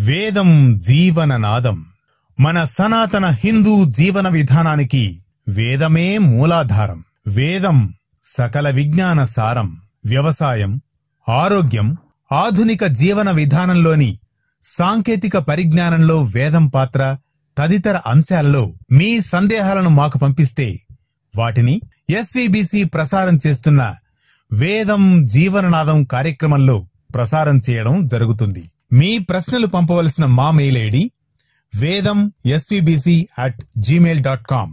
వేదం జీవననాదం మన సనాతన హిందూ జీవన విధానానికి వేదమే మూలాధారం. వేదం సకల విజ్ఞాన సారం. వ్యవసాయం ఆరోగ్యం ఆధునిక జీవన విధానంలోని సాంకేతిక పరిజ్ఞానంలో వేదం పాత్ర తదితర అంశాల్లో మీ సందేహాలను మాకు పంపిస్తే వాటిని ఎస్వీబీసీ ప్రసారం చేస్తున్న వేదం జీవననాదం కార్యక్రమంలో ప్రసారం చేయడం జరుగుతుంది. మీ ప్రశ్నలు పంపవలసిన మా mail ID Vedam SVBC at Gmail dot com